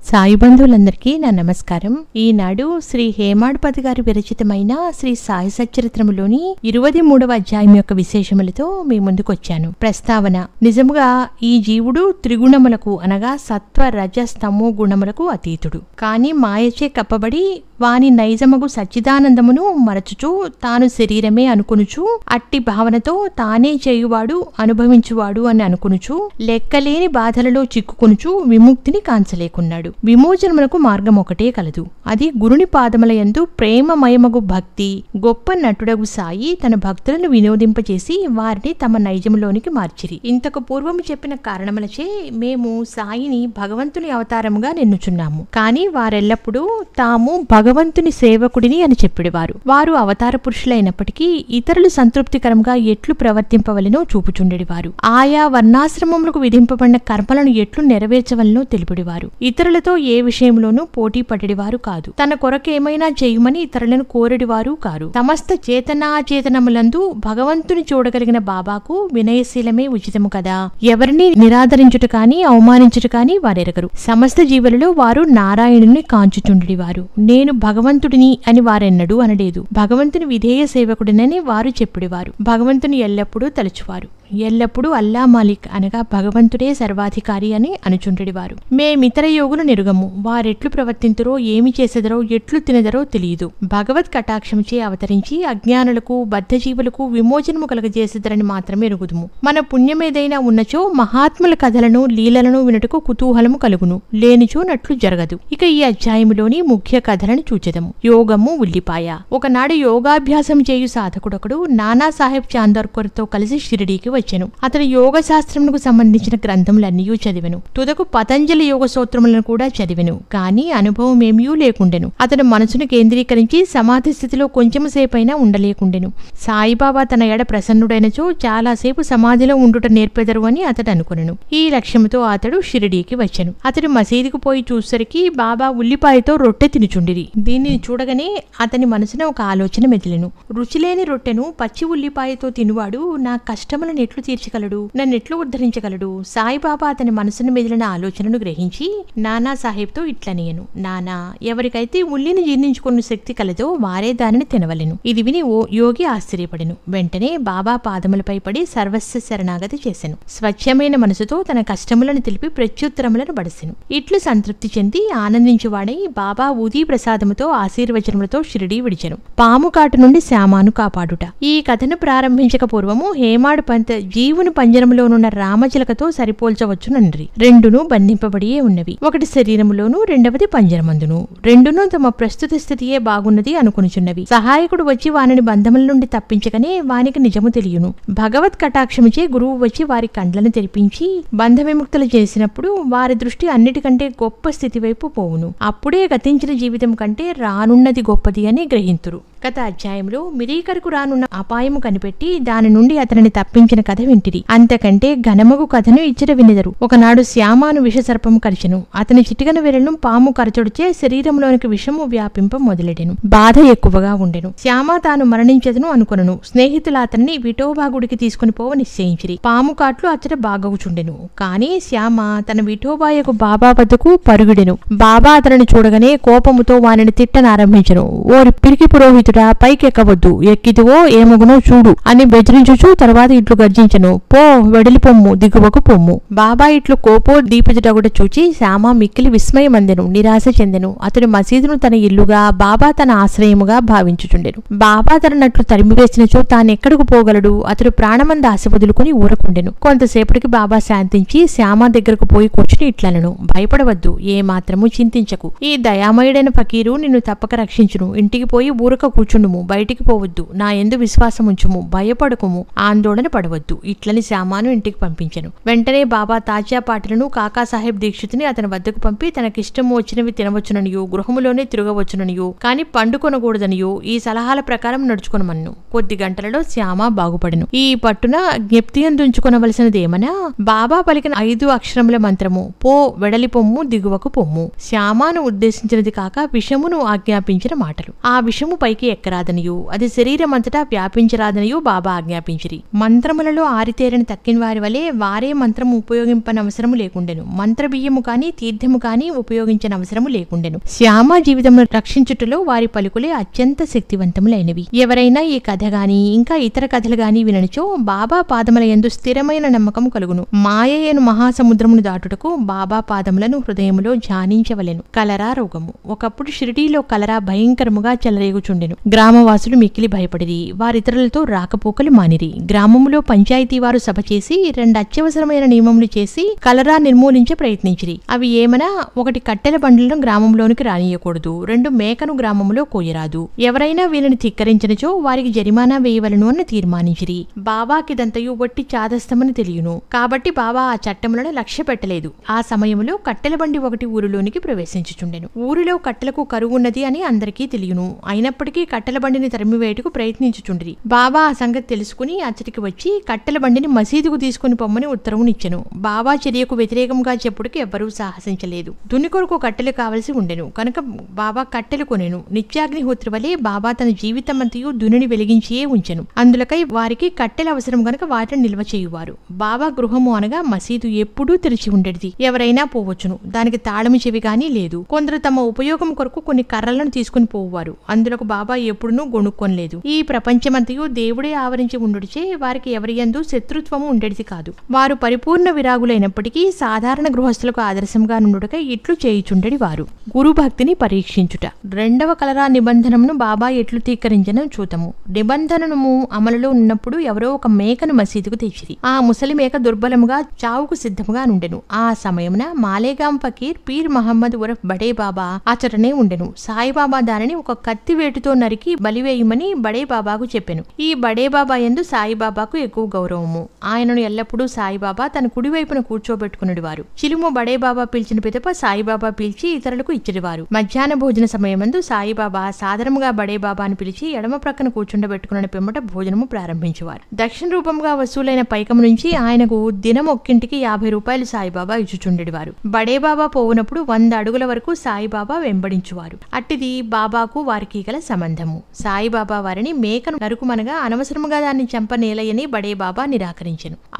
సాయి బంధువులందరికీ నా నమస్కారం. ఈనాడు శ్రీ హేమాడ్పతి గారి విరచితమైన శ్రీ సాయి సచరిత్రములోని ఇరవై మూడవ అధ్యాయం యొక్క విశేషములతో మీ ముందుకొచ్చాను. ప్రస్తావన నిజముగా ఈ జీవుడు త్రిగుణములకు అనగా సత్వ రజస్తమో గుణములకు అతీతుడు. కాని మాయచే కప్పబడి వాని నైజమగు సచ్చిదానందమును మరచుచు తాను శరీరమే అనుకునుచు అట్టి భావనతో తానే చేయువాడు అనుభవించువాడు అని అనుకునుచు లెక్కలేని బాధలలో చిక్కుకునుచు విముక్తిని కాంచలేకున్నాడు. విమోచనమునకు మార్గం ఒకటే కలదు. అది గురుని పాదములయందు ప్రేమమయమగు భక్తి గొప్ప నటుడగు సాయి తన భక్తులను వినోదింపచేసి వారిని తమ నైజములోనికి మార్చిరి. ఇంతకు పూర్వము చెప్పిన కారణములచే మేము సాయిని భగవంతుని అవతారముగా నిన్నుచున్నాము. కానీ వారెల్లప్పుడూ తాము భగవంతుని సేవకుడిని అని చెప్పిడివారు వారు అవతార పురుషులైనప్పటికీ ఇతరులు సంతృప్తికరంగా ఎట్లు ప్రవర్తింపవలెనో చూపుచుండెడివారు ఆయా వర్ణాశ్రమములకు విధింపబడిన కర్మలను ఎట్లు నెరవేర్చవలనో తెలిపిడివారు ఇతరులతో ఏ విషయంలోనూ పోటీ పడేవారు కాదు. తన కొరకేమైనా చేయమని ఇతరులను కోరడివారు కారు. సమస్త చేతనాచేతనములందు భగవంతుని చూడగలిగిన బాబాకు వినయశీలమే ఉచితము కదా. ఎవరిని నిరాదరించుట కాని అవమానించుట కాని వారెరగరు. సమస్త జీవులలో వారు నారాయణుని కాంచుచుండివారు. నేను భగవంతుడిని అని వారెన్నడూ అనలేదు. భగవంతుని విధేయ సేవకుడినని వారు చెప్పిడివారు. భగవంతుని ఎల్లప్పుడూ తలుచువారు. ఎల్లప్పుడూ అల్లా మాలిక్ అనగా భగవంతుడే సర్వాధికారి అని అనుచుండెడివారు. మేమితర యోగులు నిరుగము. వారెట్లు ప్రవర్తింతురో ఏమి చేసెదరో ఎట్లు తినదరో తెలియదు. భగవత్ కటాక్షముచే అవతరించి అజ్ఞానులకు బద్ధజీవులకు విమోచనము కలగజేసెదరని మాత్రమే ఎరుగుదుము. మన పుణ్యమేదైనా ఉన్నచో మహాత్ముల కథలను లీలలను వినటకు కుతూహలము కలుగును. లేనిచో నట్లు జరగదు. ఇక ఈ అధ్యాయములోని ముఖ్య కథలను చూచెదము. యోగము ఉల్లిపాయ. ఒకనాడు యోగాభ్యాసం చేయు సాధకుడొకడు నానా సాహెబ్ చాందర్కర్తో కలిసి షిరిడీకి వచ్చెను. అతను యోగ శాస్త్రమునకు సంబంధించిన గ్రంథములన్నీ చదివెను. తుదకు పతంజలి యోగ సూత్రములను కూడా చదివెను. కానీ అనుభవం ఏమీ లేకుండెను. అతను మనసును కేంద్రీకరించి సమాధి స్థితిలో కొంచెం సేపైనా ఉండలేకుండెను. సాయిబాబా తన ఎడ ప్రసన్నుడైనచో చాలాసేపు సమాధిలో ఉండుట నేర్పెదరు అని అతడు అనుకునెను. ఈ లక్ష్యముతో అతడు షిరిడీకి వచ్చెను. అతడు మసీదుకు పోయి చూసరికి బాబా ఉల్లిపాయతో రొట్టె తినుచుండిరి. దీనిని చూడగానే అతని మనసున ఒక ఆలోచన మెదిలెను. రుచిలేని రొట్టెను పచ్చి ఉల్లిపాయతో తినువాడు నా కష్టములను ఎట్లు తీర్చగలడు నన్నెట్లు ఉద్ధరించగలడు. సాయిబాబా అతని మనసును మెదిలిన ఆలోచనను గ్రహించి నానా సాహెబ్తో ఇట్లనియను. నానా ఎవరికైతే ఉల్లిని జీర్ణించుకున్న శక్తి కలదో వారే దానిని తినవలెను. ఇది విని ఓ యోగి ఆశ్చర్యపడెను. వెంటనే బాబా పాదములపై పడి సర్వస్వ శరణాగతి చేసెను. స్వచ్ఛమైన మనసుతో తన కష్టములను తెలిపి ప్రత్యుత్తరములను బడసెను ఇట్లు సంతృప్తి చెంది ఆనందించువాడై బాబా ఉదీ ప్రసాదముతో ఆశీర్వచనములతో షిరిడి విడిచెను. పాము కాటు నుండి శ్యామాను కాపాడుట. ఈ కథను ప్రారంభించక పూర్వము హేమాడు పంత్ జీవుని పంజరంలోనున్న రామచిలకతో సరిపోల్చవచ్చునండ్రి రెండును బంధింపబడియే ఉన్నవి. ఒకటి శరీరములోను రెండవది పంజరమందును. రెండును తమ ప్రస్తుత స్థితియే బాగున్నది అనుకునిచున్నవి. సహాయకుడు వచ్చి వానిని బంధముల నుండి తప్పించకనే వానికి నిజము తెలియను. భగవత్ కటాక్షముచే గురువు వచ్చి వారి కండ్లను తెరిపించి బంధ విముక్తులు చేసినప్పుడు వారి దృష్టి అన్నిటికంటే గొప్ప స్థితి వైపు పోవును. అప్పుడే గతించిన జీవితం కంటే రానున్నది గొప్పది అని గ్రహింతురు. గత అధ్యాయంలో మిరీకరకు రానున్న అపాయము కనిపెట్టి దాని నుండి అతనిని తప్పించిన కథ వింటిరి. అంతకంటే ఘనమగు కథను ఇచ్చట వినిదరు. ఒకనాడు శ్యామాను విషసర్పము కరిచెను. అతని చిటికన విరలను పాము కరచొడిచే శరీరంలోనికి విషము వ్యాపింప మొదలెడెను. బాధ ఎక్కువగా ఉండెను. శ్యామ తాను మరణించదును అనుకొనను. స్నేహితులు అతన్ని విఠోబా గుడికి తీసుకుని పోవ నిశ్చయించిరి. పాము కాట్లు అచ్చట బాగవుచుండెను. కాని శ్యామ తన విఠోబాయకు బాబా వద్దకు పరుగుడెను. బాబా అతనిని చూడగానే కోపముతో వానిని తిట్టనారంభించను. ఓరి పిరికి పురోహితుడు పైకెక్కవద్దు. ఎక్కిదివో ఏమగునో చూడు అని బెదిరించుచు తర్వాత ఇట్లు గర్జించను. పో వెడలి పొమ్ము దిగువకు పొమ్ము. బాబా ఇట్లు కోపో దీపజుడగుట చూచి శ్యామ మిక్కిలి విస్మయమందెను నిరాశ చెందెను. అతడు మసీదును తన ఇల్లుగా బాబా తన ఆశ్రయముగా భావించుచుండెను. బాబా తననట్లు తరిమివేసినచో తానెక్కడకు పోగలడు? అతడు ప్రాణమంద ఆశ వదులుకుని ఊరకుండెను. కొంతసేపటికి బాబా శాంతించి శ్యామ దగ్గరకు పోయి కూర్చుని ఇట్లనను. భయపడవద్దు ఏ మాత్రము చింతించకు. ఈ దయామయుడైన ఫకీరు నిన్ను తప్పక రక్షించును. ఇంటికి పోయి ఊరక కూర్చుండుము బయటికి పోవద్దు. నా ఎందు విశ్వాసం ఉంచుము భయపడకుము ఆందోళన పడవద్దు. ఇట్లని శ్యామాను ఇంటికి పంపించను. వెంటనే బాబా తాజా పాటలను కాకాసాహెబ్ దీక్షితుని అతని వద్దకు పంపి తనకిష్టం వచ్చినవి తినవచ్చుననియో గృహములోనే తిరగవచ్చుననియో కాని పండుకొనకూడదనియో ఈ సలహాల ప్రకారం నడుచుకునమన్ను. కొద్ది గంటలలో శ్యామ బాగుపడెను. ఈ పట్టున జ్ఞప్తియందుంచుకొనవలసినదేమనా? బాబా పలికిన ఐదు అక్షరముల మంత్రము పో వెడలి పొమ్ము దిగువకు పొమ్ము. శ్యామాను ఉద్దేశించినది కాక విషమును ఆజ్ఞాపించిన మాటలు. ఆ విషము పైకి ఎక్కరాదనియు. అది శరీరం అంతటా వ్యాపించరాదనియు బాబా ఆజ్ఞాపించిరి. మంత్రములలో ఆరితేరని తక్కిన వారి వలె వారే మంత్రము ఉపయోగింపనవసరము లేకుండెను. మంత్ర బియ్యము కాని తీర్థము కాని ఉపయోగించనవసరము లేకుండెను. శ్యామ జీవితమును రక్షించుటలో వారి పలుకులే అత్యంత శక్తివంతములైనవి. ఎవరైనా ఈ కథ గాని ఇంకా ఇతర కథలు గాని విననిచో బాబా పాదముల యందు స్థిరమైన నమ్మకం కలుగును. మాయయను మహాసముద్రమును దాటుటకు బాబా పాదములను హృదయములో ధ్యానించవలెను. కలరా రోగము. ఒకప్పుడు షిరిడీలో కలరా భయంకరముగా చెలరేగుచుండెను. గ్రామవాసులు మిక్కిలి భయపడిరి వారితరులతో రాకపోకలు మానిరి. గ్రామములో పంచాయతీ వారు సభ చేసి రెండు అత్యవసరమైన నియమములు చేసి కలరా నిర్మూలించే ప్రయత్నించిరి. అవి ఏమనా ఒకటి కట్టెల బండ్లను గ్రామంలోనికి రానియకూడదు రెండు మేకను గ్రామంలో కోయరాదు. ఎవరైనా వీళ్ళని ధిక్కరించినచో వారికి జరిమానా వేయవలను అని తీర్మానించిరి. బాబాకిదంతయు వట్టి చాదస్తమని తెలియను. కాబట్టి బాబా ఆ చట్టములను లక్ష్య పెట్టలేదు. ఆ సమయంలో కట్టెల బండి ఒకటి ఊరిలోనికి ప్రవేశించుచుండెను. ఊరిలో కట్టెలకు కరువున్నది అని అందరికీ తెలియను. అయినప్పటికీ కట్టెల బండిని తరిమివేయటకు ప్రయత్నించుచుండిరి. బాబా ఆ సంగతి తెలుసుకుని అచ్చటికి వచ్చి కట్టెల బండిని మసీదుకు తీసుకుని పొమ్మని ఉత్తర్వునిచ్చెను బాబా చర్యకు వ్యతిరేకంగా చెప్పుడుకి ఎవ్వరూ సాహసించలేదు. దుని కొరకు కట్టెలు కావలసి ఉండెను. కనుక బాబా కట్టెలు కొనెను. నిత్యాగ్నిహోత్రి వలె బాబా తన జీవితమంతయు దునిని వెలిగించియే ఉంచెను. అందులకై వారికి కట్టెల అవసరం గనక వాటిని నిల్వ చేయువారు. బాబా గృహము అనగా మసీదు ఎప్పుడూ తెరిచి ఉండేది ఎవరైనా పోవచ్చును. దానికి తాళము చెవి గానీ లేదు. కొందరు తమ ఉపయోగం కొరకు కొన్ని కర్రలను తీసుకుని పోవారు అందులకు బాబా ఎప్పుడునూ గొణుక్కొనలేదు ఈ ప్రపంచమంతయు దేవుడే ఆవరించి ఉండుడిచే వారికి ఎవరి యందు శత్రుత్వము ఉండేది కాదు. వారు పరిపూర్ణ విరాగులైనప్పటికీ సాధారణ గృహస్థులకు ఆదర్శంగా నుండుటకై ఇట్లు చేయుచుండెడి వారు. గురు భక్తిని పరీక్షించుట. రెండవ కలరా నిబంధనమును బాబా ఎట్లు తీకరించిన చూతము. నిబంధనము అమలులో ఉన్నప్పుడు ఎవరో ఒక మేకను మసీదుకు తెచ్చిరి. ఆ ముసలి మేక దుర్బలముగా చావుకు సిద్ధముగా నుండెను. ఆ సమయమున మాలేగాం ఫకీర్ పీర్ మహమ్మద్ ఉరఫ్ బడే బాబా అచటనే ఉండెను. సాయిబాబా దానిని ఒక కత్తి వేటుతో నరికి బలివేయమని బడేబాబాకు చెప్పాను. చెప్పెను ఈ బడేబాబా ఎందు సాయిబాబాకు ఎక్కువ గౌరవము. ఆయనను ఎల్లప్పుడూ సాయిబాబా తన కుడివైపున కూర్చోబెట్టుకునేవారు వారు చిలుము బడేబాబా పిలిచిన పిదప సాయిబాబా పిలిచి ఇతరులకు ఇచ్చేవారు మధ్యాహ్న భోజన సమయమందు సాయిబాబా సాధారణంగా బడేబాబాను పిలిచి ఎడమ ప్రక్కన కూర్చుండబెట్టుకున్న పిమ్మట భోజనము ప్రారంభించేవారు. దక్షిణ రూపంగా వసూలైన పైకం నుంచి ఆయనకు దినం ఒక్కింటికి యాభై రూపాయలు సాయిబాబా ఇచ్చుచుండేవారు బడేబాబా పోవునప్పుడు వంద అడుగుల వరకు సాయిబాబా వెంబడించువారు. అట్టిది బాబాకు వారికి గల సంబంధము. సాయిబాబా వారిని మేకను నరుకుమనగా అనవసరముగా దాన్ని చంపనేలయని బడే బాబా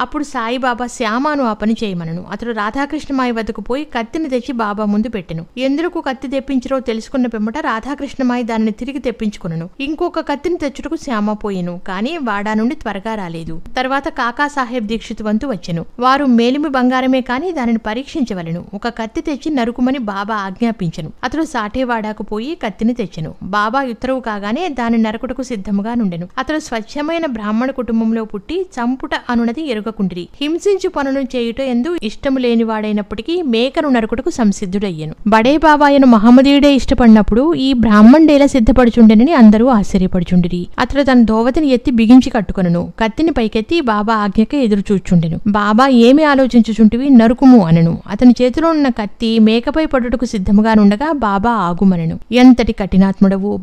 అప్పుడు సాయిబాబా శ్యామాను ఆ పని చేయమనను. అతడు రాధాకృష్ణమాయ వద్దకు పోయి కత్తిని తెచ్చి బాబా ముందు పెట్టెను. ఎందుకు కత్తి తెప్పించరో తెలుసుకున్న పిమ్మట రాధాకృష్ణమాయి దానిని తిరిగి తెప్పించుకును ఇంకొక కత్తిని తెచ్చుటకు శ్యామ పోయెను కానీ వాడా నుండి త్వరగా రాలేదు. తర్వాత కాకా సాహెబ్ దీక్షిత్ వంతు వచ్చెను. వారు మేలిమి బంగారమే కాని దానిని పరీక్షించవలెను. ఒక కత్తి తెచ్చి నరుకుమని బాబా ఆజ్ఞాపించను. అతడు సాటేవాడాకు పోయి కత్తిని తెచ్చెను. బాబా ఉత్తరవు కాగానే దాని నరకుటకు సిద్ధముగా నుండెను. అతడు స్వచ్ఛమైన బ్రాహ్మణ కుటుంబంలో పుట్టి చంపుట అనునది ఎరుగకుండిరి. హింసించు పనులు చేయుట ఎందు ఇష్టము లేనివాడైనప్పటికీ మేకను నరుకుటకు సంసిద్ధుడయ్యను. బడే బాబాయను మహమ్మదీయుడే ఇష్టపడినప్పుడు ఈ బ్రాహ్మణుడేలా సిద్ధపడుచుండెనని అందరూ ఆశ్చర్యపడుచుండిరి. అతడు తన దోవతిని ఎత్తి బిగించి కట్టుకొనను. కత్తిని పైకెత్తి బాబా ఆజ్ఞకే ఎదురు చూచుండెను బాబా ఏమి ఆలోచించుచుంటివి నరుకుము అనను. అతని చేతిలో ఉన్న కత్తి మేకపై పడుటకు సిద్ధముగా నుండగా బాబా ఆగుమనను. ఎంతటి కఠినాత్ముడవు.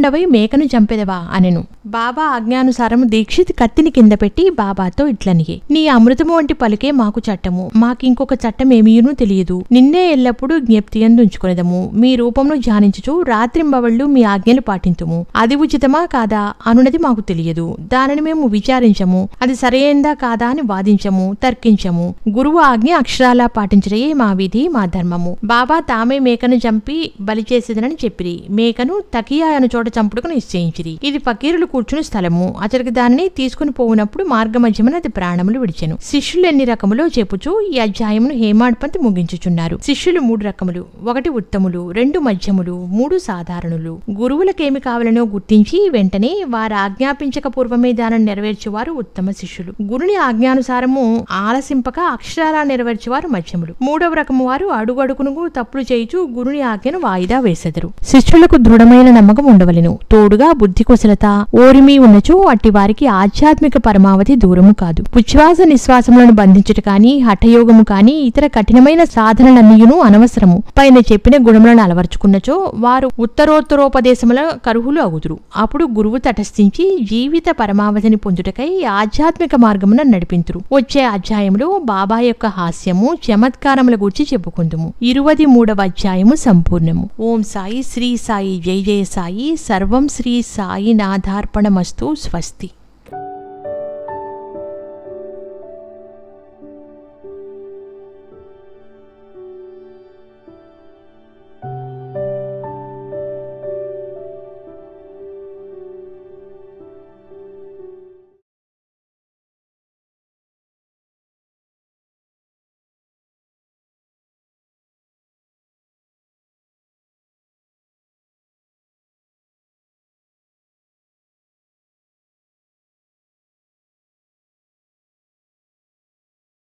బ్రాహ్మణుడవై మేకను చంపెదవా అనెను. బాబా ఆజ్ఞానుసారము దీక్షిత్ కత్తిని కింద పెట్టి బాబాతో ఇట్లనిగే నీ అమృతము వంటి పలికే మాకు చట్టము. మాకింకొక చట్టం ఏమీయునూ తెలియదు. నిన్నే ఎల్లప్పుడూ జ్ఞప్తి అందుంచుకునేదము మీ రూపమును ధ్యానించుచు రాత్రింబవళ్ళు మీ ఆజ్ఞలు పాటించుము అది ఉచితమా కాదా అనునది మాకు తెలియదు. దానిని మేము విచారించము. అది సరైందా కాదా అని వాదించము తర్కించము. గురువు ఆజ్ఞ అక్షరాలా పాటించడే మా విధి మా ధర్మము. బాబా తామే మేకను చంపి బలి చేసేదనని చెప్పిరి. మేకను తకియా అను చోట చంపుడుకు నిశ్చయించిరి. ఇది ఫకీరులు కూర్చుని స్థలము. అతడికి దాన్ని తీసుకుని పోవునప్పుడు మార్గమధ్యమున అది ప్రాణములు విడిచెను. శిష్యులు ఎన్ని రకములో చెప్పుచు ఈ అధ్యాయమును హేమాడ్పంతి ముగించుచున్నారు. శిష్యులు మూడు రకములు. ఒకటి ఉత్తములు రెండు మధ్యములు మూడు సాధారణులు. గురువులకేమి కావాలనో గుర్తించి వెంటనే వారు ఆజ్ఞాపించక పూర్వమే దానిని నెరవేర్చేవారు ఉత్తమ శిష్యులు. గురుని ఆజ్ఞానుసారము ఆలసింపక అక్షరాలా నెరవేర్చేవారు మధ్యములు. మూడవ రకము వారు అడుగడుగును తప్పులు చేయుచు గురుని ఆజ్ఞను వాయిదా వేసెదరు. శిష్యులకు దృఢమైన నమ్మకం ఉండవలెను. తోడుగా బుద్ధి కుశలత ఓరిమి ఉన్నచో అట్టి వారికి ఆధ్యాత్మిక పరమావధి దూరము కాదు. ఉచ్ఛ్వాస నిశ్వాసములను బంధించుట కాని హఠయోగము కాని ఇతర కఠినమైన సాధనలన్నీయును అనవసరము. పైన చెప్పిన గుణములను అలవర్చుకున్నచో వారు ఉత్తరోత్తరోపదేశముల కరుహులు అగుదురు అప్పుడు గురువు తటస్థించి జీవిత పరమావధిని పొందుటకై ఆధ్యాత్మిక మార్గమున నడిపింతురు. వచ్చే అధ్యాయంలో బాబా యొక్క హాస్యము చమత్కారముల గురించి చెప్పుకుందుము. ఇరువది మూడవ అధ్యాయము సంపూర్ణము. ఓం సాయి శ్రీ సాయి జై జయ సాయి सर्व श्री श्रीसायिनाथार्पणमस्तु स्वस्ति।